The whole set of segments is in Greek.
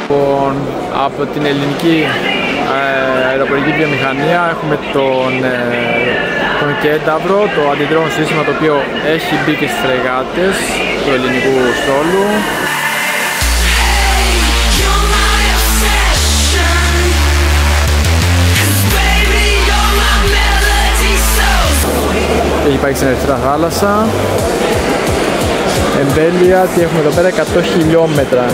Λοιπόν, από την ελληνική ε, αεροπορική βιομηχανία έχουμε τον, ε, τον Κένταβρο, το αντιδρόν σύστημα το οποίο έχει μπει και στις φρεγάτες του ελληνικού στόλου. Έχει πάει στην Ερυθρά Θάλασσα. Εμβέλεια, τι έχουμε εδώ πέρα, 100 χιλιόμετρα.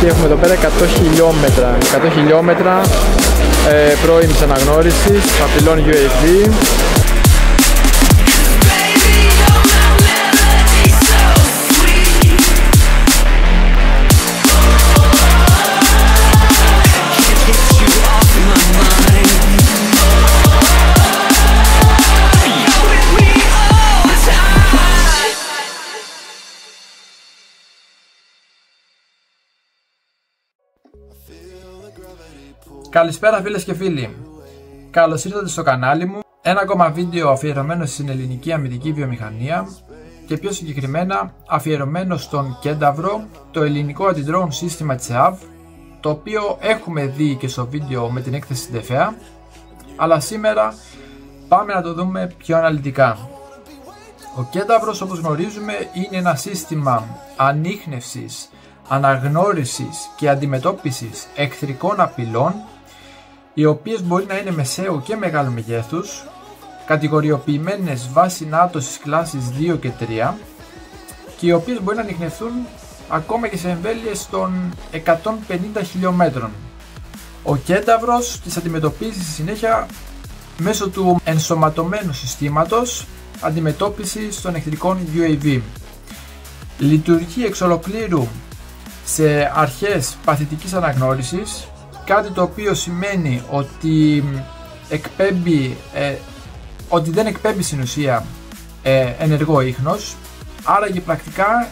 τι έχουμε εδώ πέρα 100 χιλιόμετρα 100 χιλιόμετρα ε, πρώιμης αναγνώρισης απειλών UAV Καλησπέρα φίλες και φίλοι. Καλώς ήρθατε στο κανάλι μου. Ένα ακόμα βίντεο αφιερωμένο στην ελληνική αμυντική βιομηχανία και πιο συγκεκριμένα αφιερωμένο στον Κένταβρο, το ελληνικό αντιδρόν σύστημα της ΕΑΒ, το οποίο έχουμε δει και στο βίντεο με την έκθεση ΔΕΦΕΑ, αλλά σήμερα πάμε να το δούμε πιο αναλυτικά. Ο Κένταβρος όπως γνωρίζουμε είναι ένα σύστημα ανείχνευσης, αναγνώρισης και αντιμετώπισης εχθρικών απειλών οι οποίες μπορεί να είναι μεσαίου και μεγάλου μεγέθους, κατηγοριοποιημένες βάσει ΝΑΤΟ στις κλάσεις 2 και 3 και οι οποίες μπορεί να ανοιχνευθούν ακόμα και σε εμβέλειες των 150 χιλιόμετρων. Ο Κένταβρος τις αντιμετωπίζεις στη συνέχεια μέσω του ενσωματωμένου συστήματος αντιμετώπισης των εχθρικών UAV. Λειτουργεί εξ ολοκλήρου σε αρχές παθητικής αναγνώρισης κάτι το οποίο σημαίνει ότι εκπέμπει, ε, ότι δεν εκπέμπει στην ουσία ε, ενεργό ίχνος, άρα και πρακτικά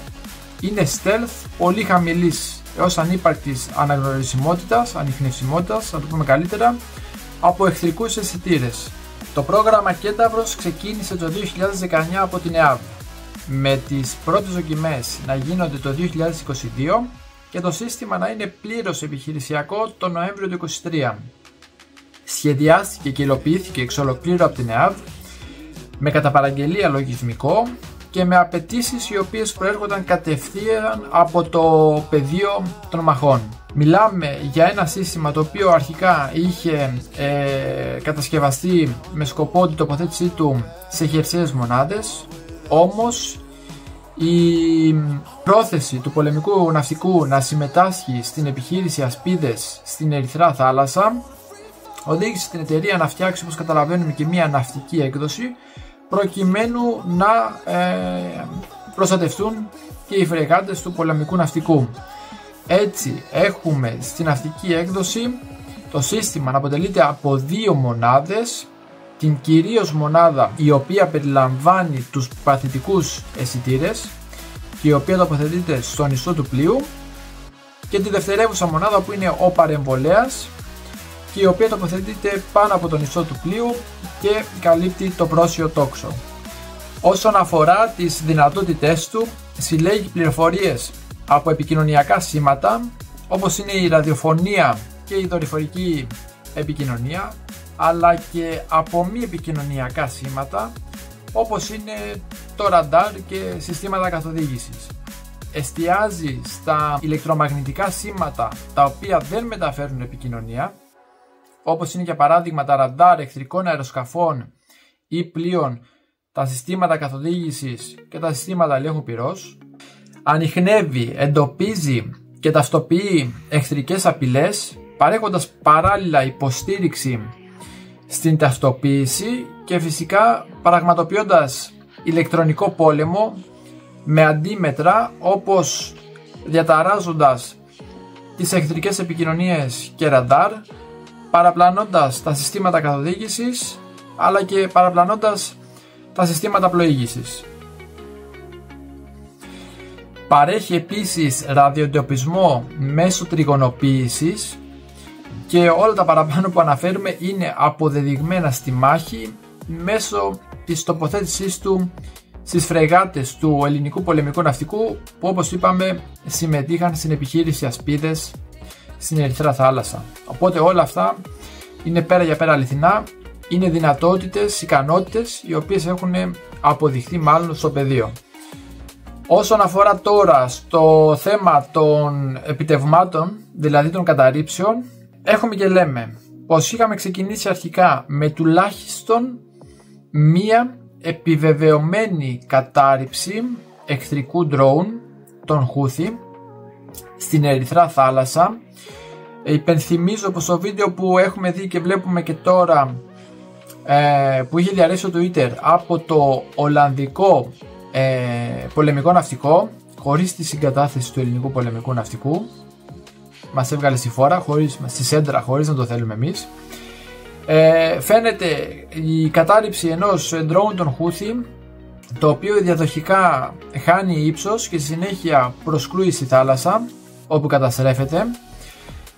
είναι stealth πολύ χαμηλής έως ανύπαρκτης αναγνωρισιμότητας, ανιχνευσιμότητας, να το πούμε καλύτερα, από εχθρικούς αισθητήρες. Το πρόγραμμα Κένταβρος ξεκίνησε το 2019 από την ΕΑΒ, με τις πρώτες δοκιμές να γίνονται το 2022 και το σύστημα να είναι πλήρως επιχειρησιακό το Νοέμβριο του 2023. Σχεδιάστηκε και υλοποιήθηκε εξ ολοκλήρου από την ΕΑΒ με καταπαραγγελία λογισμικό και με απαιτήσεις οι οποίες προέρχονταν κατευθείαν από το πεδίο των μαχών. Μιλάμε για ένα σύστημα το οποίο αρχικά είχε ε, κατασκευαστεί με σκοπό την τοποθέτησή του σε χερσαίες μονάδες, όμως η πρόθεση του πολεμικού ναυτικού να συμμετάσχει στην επιχείρηση Ασπίδες στην Ερυθρά θάλασσα οδήγησε την εταιρεία να φτιάξει όπως καταλαβαίνουμε και μια ναυτική έκδοση προκειμένου να ε, προστατευτούν και οι φρεγάτες του πολεμικού ναυτικού. Έτσι έχουμε στην ναυτική έκδοση το σύστημα να αποτελείται από δύο μονάδες την κυρίως μονάδα η οποία περιλαμβάνει τους παθητικούς αισθητήρες και η οποία τοποθετείται στο νησό του πλοίου και τη δευτερεύουσα μονάδα που είναι ο παρεμβολέας και η οποία τοποθετείται πάνω από το νησό του πλοίου και καλύπτει το πρόσιο τόξο. Όσον αφορά τις δυνατότητές του, συλλέγει πληροφορίες από επικοινωνιακά σήματα όπως είναι η ραδιοφωνία και η δορυφορική επικοινωνία αλλά και από μη επικοινωνιακά σήματα όπως είναι το ραντάρ και συστήματα καθοδήγησης. Εστιάζει στα ηλεκτρομαγνητικά σήματα τα οποία δεν μεταφέρουν επικοινωνία όπως είναι για παράδειγμα τα ραντάρ εχθρικών αεροσκαφών ή πλοίων, τα συστήματα καθοδήγησης και τα συστήματα ελέγχου πυρός. Ανοιχνεύει, εντοπίζει και ταυτοποιεί εχθρικές απειλές παρέχοντας παράλληλα υποστήριξη στην ταυτοποίηση και φυσικά πραγματοποιώντας ηλεκτρονικό πόλεμο με αντίμετρα όπως διαταράζοντας τις εχθρικές επικοινωνίες και ραντάρ, παραπλανώντας τα συστήματα καθοδήγησης αλλά και παραπλανώντας τα συστήματα πλοήγησης. Παρέχει επίσης ραδιοτοπισμό μέσω τριγωνοποίησης και όλα τα παραπάνω που αναφέρουμε είναι αποδεδειγμένα στη μάχη μέσω της τοποθέτησής του στις φρεγάτες του ελληνικού πολεμικού ναυτικού που όπως είπαμε συμμετείχαν στην επιχείρηση Ασπίδες στην Ερυθρά θάλασσα. Οπότε όλα αυτά είναι πέρα για πέρα αληθινά, είναι δυνατότητες, ικανότητες οι οποίες έχουν αποδειχθεί μάλλον στο πεδίο. Όσον αφορά τώρα στο θέμα των επιτευμάτων, δηλαδή των καταρρύψεων, έχουμε και λέμε πως είχαμε ξεκινήσει αρχικά με τουλάχιστον μία επιβεβαιωμένη κατάρριψη εχθρικού drone, των Χούθη, στην Ερυθρά θάλασσα. Υπενθυμίζω πως το βίντεο που έχουμε δει και βλέπουμε και τώρα ε, που είχε διαρρέσει στο Twitter από το Ολλανδικό ε, πολεμικό ναυτικό χωρίς τη συγκατάθεση του ελληνικού πολεμικού ναυτικού μας έβγαλε στη φόρα, χωρίς, στη σέντρα χωρίς να το θέλουμε εμείς. Ε, φαίνεται η κατάρριψη ενός drone των Houthi το οποίο διαδοχικά χάνει ύψος και στη συνέχεια προσκλούει στη θάλασσα όπου καταστρέφεται.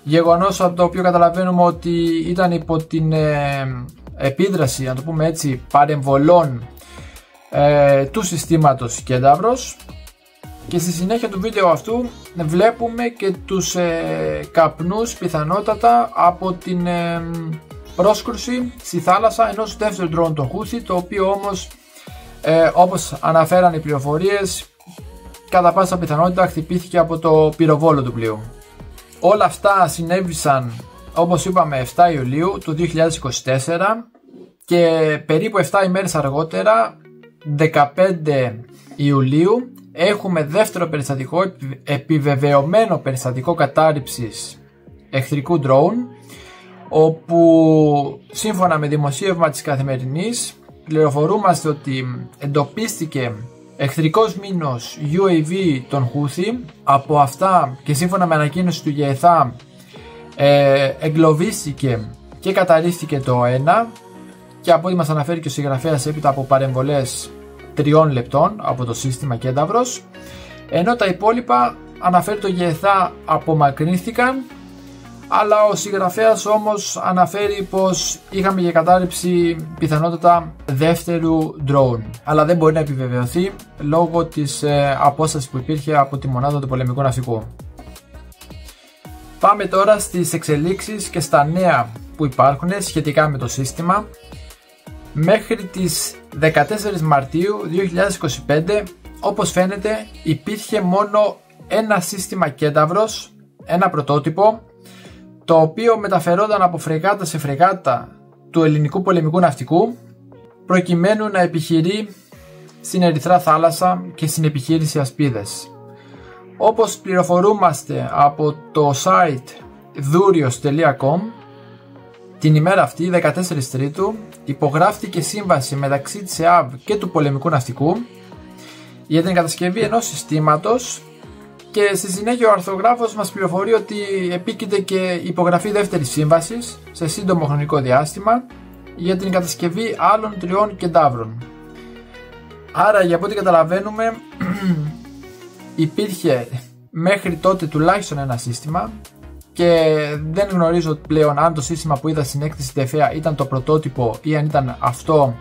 Γεγονός από το οποίο καταλαβαίνουμε ότι ήταν υπό την ε, επίδραση, να το πούμε έτσι, παρεμβολών ε, του συστήματος Κένταυρος και στη συνέχεια του βίντεο αυτού βλέπουμε και τους ε, καπνούς πιθανότατα από την ε, πρόσκρουση στη θάλασσα ενός δεύτερου drone των Houthi το οποίο όμως ε, όπως αναφέραν οι πληροφορίες κατά πάσα πιθανότητα χτυπήθηκε από το πυροβόλο του πλοίου. Όλα αυτά συνέβησαν όπως είπαμε 7 Ιουλίου του 2024 και περίπου 7 ημέρες αργότερα 15 Ιουλίου έχουμε δεύτερο περιστατικό επιβεβαιωμένο περιστατικό κατάρριψης εχθρικού drone όπου σύμφωνα με δημοσίευμα της καθημερινής πληροφορούμαστε ότι εντοπίστηκε εχθρικός μήνος UAV των Houthi από αυτά και σύμφωνα με ανακοίνωση του ΓΕΘΑ ε, εγκλωβίστηκε και καταρρίφθηκε το ένα. Και από ό,τι μας αναφέρει και ο συγγραφέας έπειτα από παρεμβολές τριών λεπτών από το σύστημα Κένταυρος ενώ τα υπόλοιπα αναφέρει το ΓΕΘΑ απομακρύνθηκαν αλλά ο συγγραφέας όμως αναφέρει πως είχαμε για κατάρρευση πιθανότητα δεύτερου drone αλλά δεν μπορεί να επιβεβαιωθεί λόγω της ε, απόστασης που υπήρχε από τη μονάδα του πολεμικού ναυτικού. Πάμε τώρα στις εξελίξεις και στα νέα που υπάρχουν σχετικά με το σύστημα. Μέχρι τις 14 Μαρτίου 2025 όπως φαίνεται υπήρχε μόνο ένα σύστημα κένταυρος, ένα πρωτότυπο το οποίο μεταφερόταν από φρεγάτα σε φρεγάτα του ελληνικού πολεμικού ναυτικού προκειμένου να επιχειρεί στην Ερυθρά θάλασσα και στην επιχείρηση Ασπίδες. Όπως πληροφορούμαστε από το site durios.com την ημέρα αυτή, 14 Τρίτου, υπογράφτηκε σύμβαση μεταξύ της ΕΑΒ και του πολεμικού ναυτικού για την κατασκευή ενός συστήματος και στη συνέχεια ο αρθρογράφος μας πληροφορεί ότι επίκειται και υπογραφή δεύτερης σύμβασης σε σύντομο χρονικό διάστημα για την κατασκευή άλλων τριών κεντάβρων. Άρα για ό,τι καταλαβαίνουμε υπήρχε μέχρι τότε τουλάχιστον ένα σύστημα και δεν γνωρίζω πλέον αν το σύστημα που είδα στην έκθεση ΤΕΦΕΑ ήταν το πρωτότυπο ή αν ήταν αυτό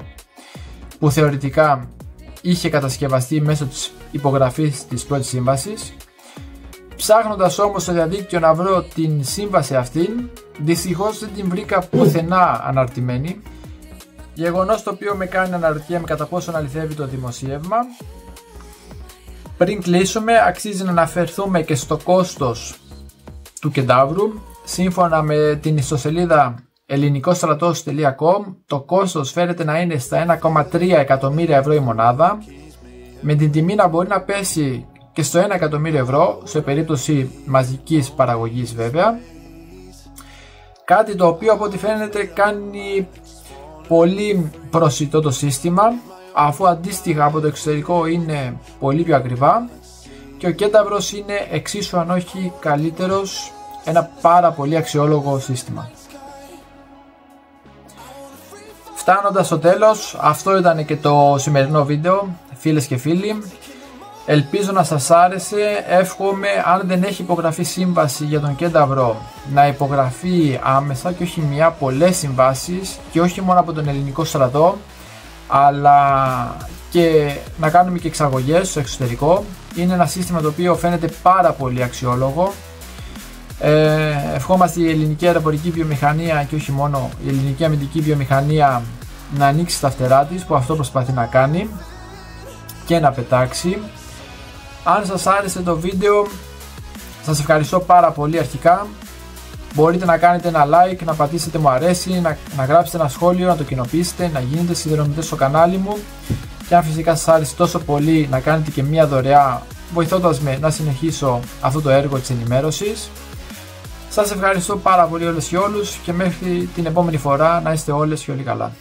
που θεωρητικά είχε κατασκευαστεί μέσω της υπογραφής της πρώτης σύμβασης Ψάχνοντας όμως στο διαδίκτυο να βρω την σύμβαση αυτήν, δυστυχώς δεν την βρήκα πουθενά αναρτημένη. Γεγονός το οποίο με κάνει να αναρωτιέμαι κατά πόσο αληθεύει το δημοσίευμα. Πριν κλείσουμε, αξίζει να αναφερθούμε και στο κόστος του κεντάβρου. Σύμφωνα με την ιστοσελίδα ελληνικοστρατός.com το κόστος φέρεται να είναι στα 1,3 εκατομμύρια ευρώ η μονάδα. Με την τιμή να μπορεί να πέσει και στο 1 εκατομμύριο ευρώ σε περίπτωση μαζικής παραγωγής βέβαια. Κάτι το οποίο από ό,τι φαίνεται κάνει πολύ προσιτό το σύστημα αφού αντίστοιχα από το εξωτερικό είναι πολύ πιο ακριβά. Και ο Κένταυρος είναι εξίσου αν όχι καλύτερος ένα πάρα πολύ αξιόλογο σύστημα. Φτάνοντας στο τέλος, αυτό ήταν και το σημερινό βίντεο, φίλες και φίλοι. Ελπίζω να σας άρεσε, εύχομαι αν δεν έχει υπογραφεί σύμβαση για τον Κένταβρο να υπογραφεί άμεσα και όχι μια πολλές συμβάσεις και όχι μόνο από τον ελληνικό στρατό αλλά και να κάνουμε και εξαγωγές στο εξωτερικό. Είναι ένα σύστημα το οποίο φαίνεται πάρα πολύ αξιόλογο. Ε, ευχόμαστε η ελληνική αεροπορική βιομηχανία και όχι μόνο η ελληνική αμυντική βιομηχανία να ανοίξει τα φτερά της που αυτό προσπαθεί να κάνει και να πετάξει. Αν σας άρεσε το βίντεο σας ευχαριστώ πάρα πολύ αρχικά. Μπορείτε να κάνετε ένα like, να πατήσετε μου αρέσει, να, να γράψετε ένα σχόλιο, να το κοινοποιήσετε, να γίνετε συνδρομητές στο κανάλι μου και αν φυσικά σας άρεσε τόσο πολύ να κάνετε και μία δωρεά βοηθώντας με να συνεχίσω αυτό το έργο της ενημέρωσης. Σας ευχαριστώ πάρα πολύ όλες και όλους και μέχρι την επόμενη φορά να είστε όλες και όλοι καλά.